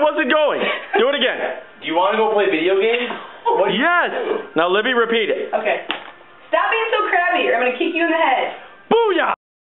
it wasn't going. Do it again. Do you want to go play video games? Yes. Now Now, Libby, repeat it. Okay. Stop being so crabby or I'm going to kick you in the head.